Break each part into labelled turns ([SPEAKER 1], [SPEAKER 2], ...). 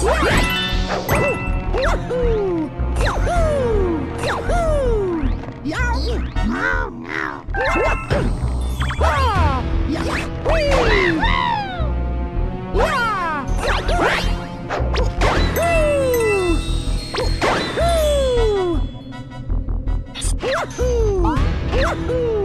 [SPEAKER 1] Wahoo! Yahoo!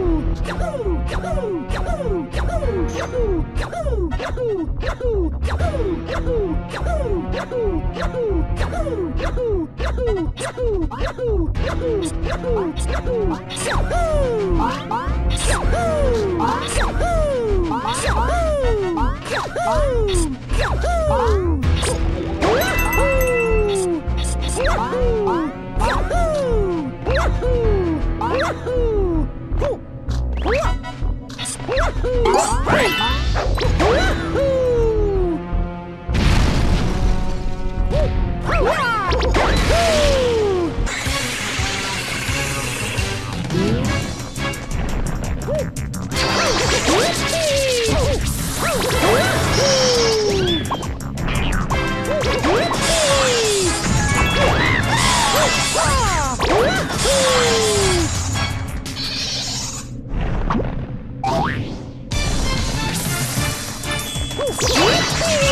[SPEAKER 1] Wahoo! Yeah!